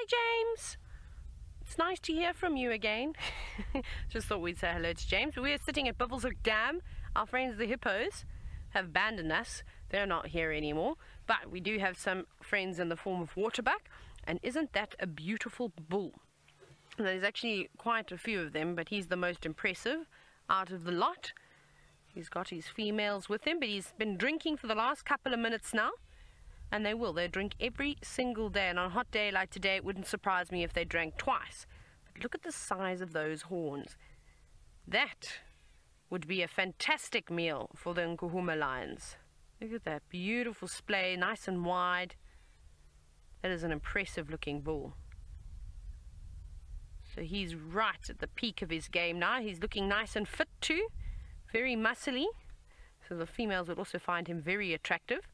Hi, James. It's nice to hear from you again. Just thought we'd say hello to James. We're sitting at Buffelshoek Dam. Our friends the hippos have abandoned us. They're not here anymore. But we do have some friends in the form of waterbuck. And isn't that a beautiful bull? There's actually quite a few of them, but he's the most impressive out of the lot. He's got his females with him, but he's been drinking for the last couple of minutes now. And they will. They drink every single day. And on a hot day like today, it wouldn't surprise me if they drank twice. But look at the size of those horns. That would be a fantastic meal for the Nkuhuma lions. Look at that beautiful splay, nice and wide. That is an impressive looking bull. So he's right at the peak of his game now. He's looking nice and fit too, very muscly. So the females would also find him very attractive.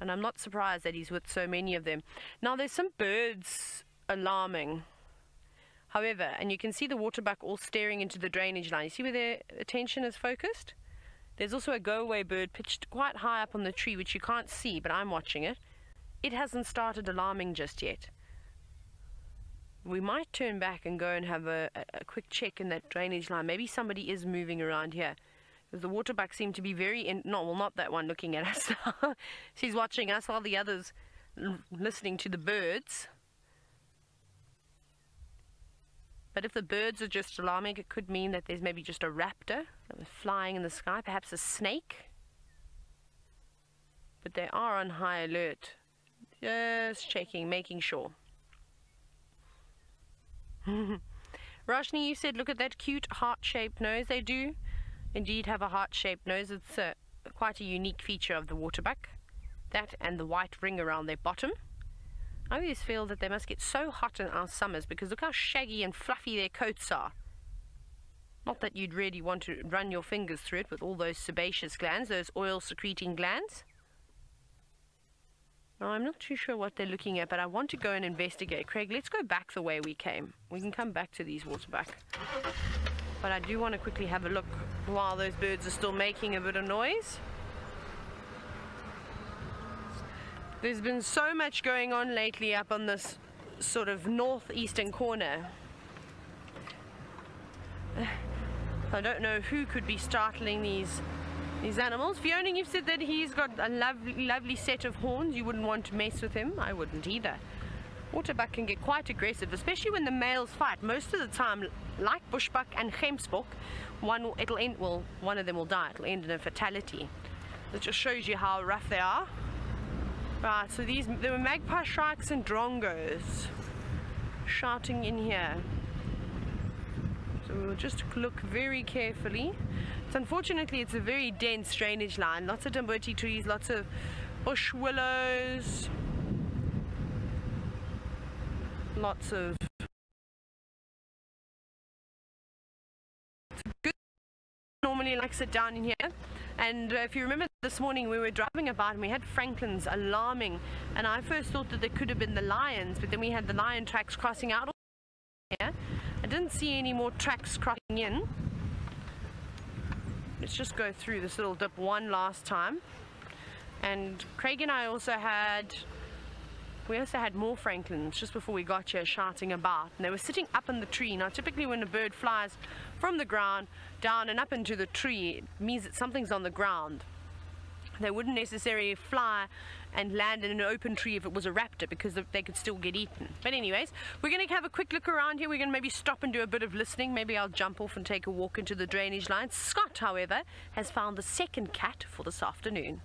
And I'm not surprised that he's with so many of them. Now there's some birds alarming. However, and you can see the waterbuck all staring into the drainage line. You see where their attention is focused? There's also a go-away bird pitched quite high up on the tree, which you can't see, but I'm watching it. It hasn't started alarming just yet. We might turn back and go and have a, a, a quick check in that drainage line. Maybe somebody is moving around here. The waterbuck seemed to be very, in, no, well, not that one looking at us. She's watching us while the others listening to the birds. But if the birds are just alarming, it could mean that there's maybe just a raptor flying in the sky, perhaps a snake. But they are on high alert. Just checking, making sure. Roshni, you said look at that cute heart-shaped nose. They do indeed have a heart-shaped nose. It's quite a unique feature of the waterbuck. That and the white ring around their bottom. I always feel that they must get so hot in our summers because look how shaggy and fluffy their coats are. Not that you'd really want to run your fingers through it with all those sebaceous glands, those oil-secreting glands. Now, I'm not too sure what they're looking at, but I want to go and investigate. Craig, let's go back the way we came. We can come back to these waterbuck. But I do want to quickly have a look while those birds are still making a bit of noise. There's been so much going on lately up on this sort of northeastern corner. I don't know who could be startling these these animals. Fiona, you've said that he's got a lovely, lovely set of horns. You wouldn't want to mess with him. I wouldn't either. Waterbuck can get quite aggressive, especially when the males fight. Most of the time, like bushbuck and gemsbok, one it'll end. Well, one of them will die. It'll end in a fatality. It just shows you how rough they are. Right. So these there were magpie shrikes and drongos shouting in here. So we'll just look very carefully. So unfortunately it's a very dense drainage line. Lots of Tamboti trees, lots of bush willows, lots of good normally likes it down in here. And uh, if you remember this morning we were driving about and we had francolins alarming. And I first thought that there could have been the lions but then we had the lion tracks crossing out here. I didn't see any more tracks crossing in. Let's just go through this little dip one last time. And Craig and I also had we also had more francolins just before we got here shouting about and they were sitting up in the tree now typically when a bird flies from the ground down and up into the tree it means that something's on the ground they wouldn't necessarily fly and land in an open tree if it was a raptor because they could still get eaten. But anyways, we're going to have a quick look around here. We're going to maybe stop and do a bit of listening. Maybe I'll jump off and take a walk into the drainage line. Scott, however, has found the second cat for this afternoon.